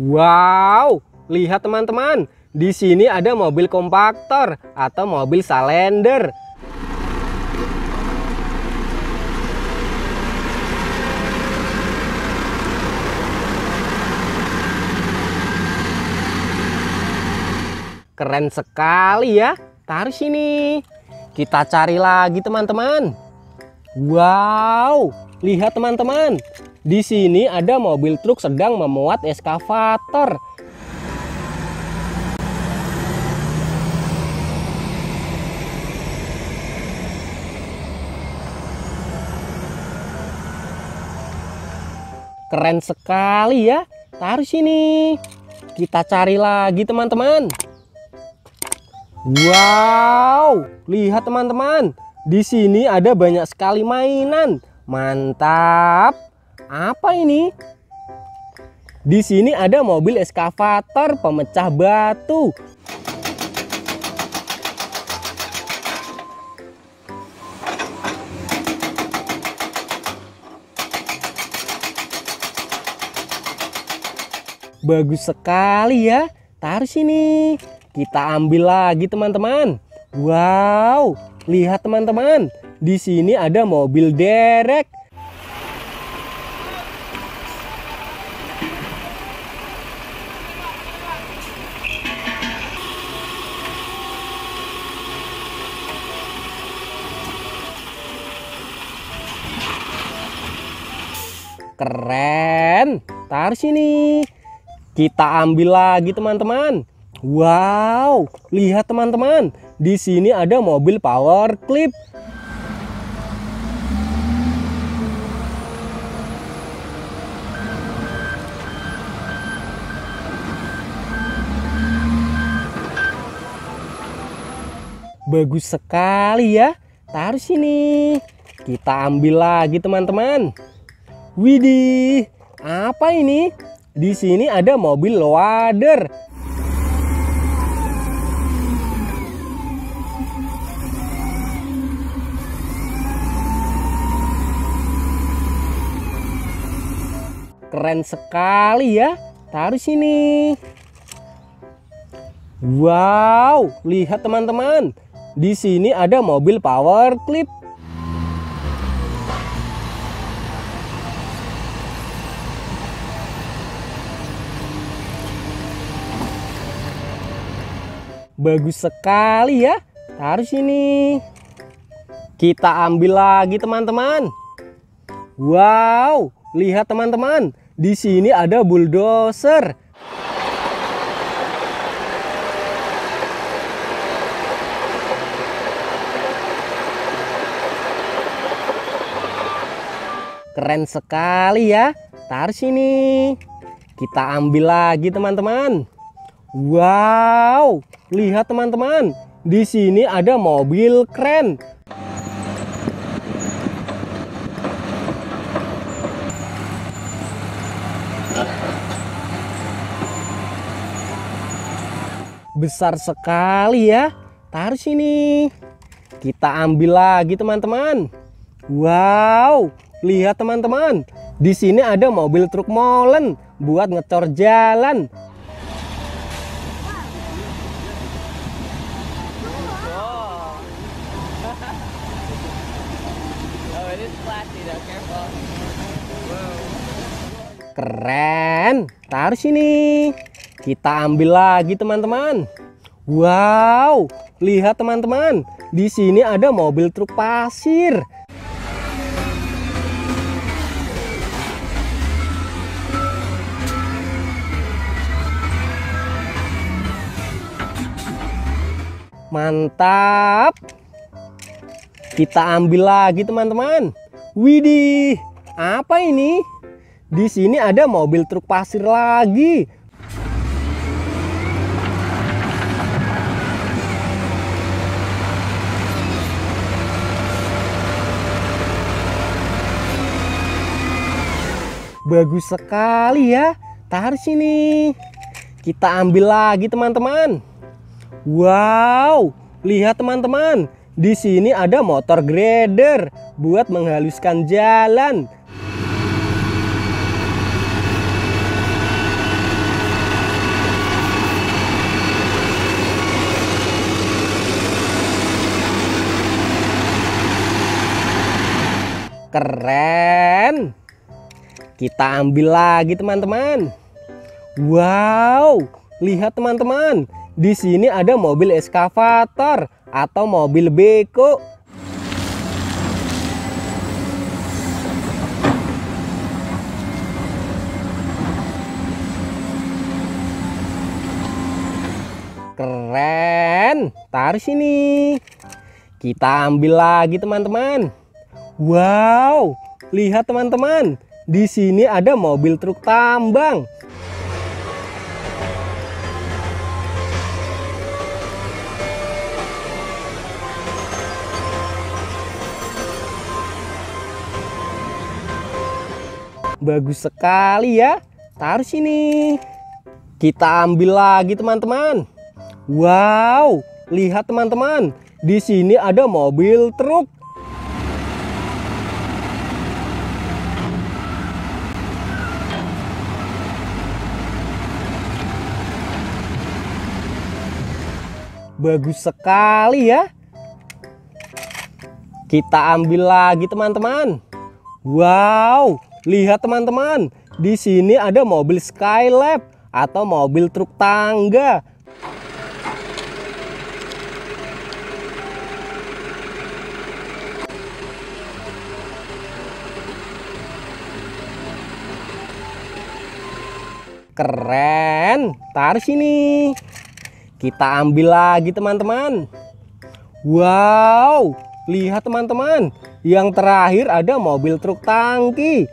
Wow, lihat teman-teman. Di sini ada mobil kompaktor atau mobil salender. Keren sekali ya. Taruh sini. Kita cari lagi teman-teman. Wow, lihat teman-teman. Di sini ada mobil truk sedang memuat eskavator. Keren sekali ya. Taruh sini. Kita cari lagi teman-teman. Wow, lihat teman-teman. Di sini ada banyak sekali mainan. Mantap. Apa ini? Di sini ada mobil eskavator pemecah batu. Bagus sekali ya. Taruh sini. Kita ambil lagi teman-teman. Wow, lihat teman-teman. Di sini ada mobil derek. Keren. Taruh sini. Kita ambil lagi teman-teman. Wow, lihat teman-teman. Di sini ada mobil power clip. Bagus sekali ya. Taruh sini. Kita ambil lagi teman-teman. Widih, apa ini? Di sini ada mobil loader. Keren sekali ya. Taruh sini. Wow, lihat teman-teman. Di sini ada mobil power clip. Bagus sekali ya. Taruh sini. Kita ambil lagi teman-teman. Wow, lihat teman-teman. Di sini ada bulldozer. Keren sekali ya. Taruh sini. Kita ambil lagi teman-teman. Wow, lihat teman-teman. Di sini ada mobil keren. Besar sekali ya. Taruh sini. Kita ambil lagi teman-teman. Wow, lihat teman-teman. Di sini ada mobil truk molen buat ngecor jalan. Keren. Taruh sini. Kita ambil lagi teman-teman. Wow, lihat teman-teman. Di sini ada mobil truk pasir. Mantap. Kita ambil lagi teman-teman. Widih, apa ini? Di sini ada mobil truk pasir lagi. Bagus sekali ya. Taruh sini. Kita ambil lagi teman-teman. Wow, lihat teman-teman, di sini ada motor grader buat menghaluskan jalan. Keren. Kita ambil lagi teman-teman. Wow, lihat teman-teman. Di sini ada mobil eskavator atau mobil beko. Keren. Taruh sini. Kita ambil lagi teman-teman. Wow, lihat teman-teman. Di sini ada mobil truk tambang. Bagus sekali ya. Taruh sini. Kita ambil lagi teman-teman. Wow, lihat teman-teman. Di sini ada mobil truk. Bagus sekali ya. Kita ambil lagi teman-teman. Wow, lihat teman-teman. Di sini ada mobil Skylab atau mobil truk tangga. Keren. Taruh sini. Kita ambil lagi teman-teman. Wow, lihat teman-teman. Yang terakhir ada mobil truk tangki.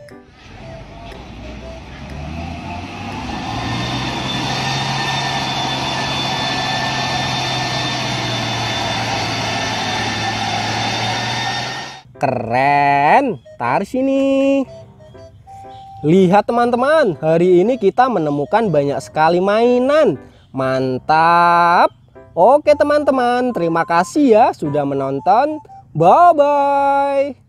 Keren. Taruh sini. Lihat teman-teman, hari ini kita menemukan banyak sekali mainan. Mantap. Oke teman-teman, terima kasih ya sudah menonton. Bye-bye.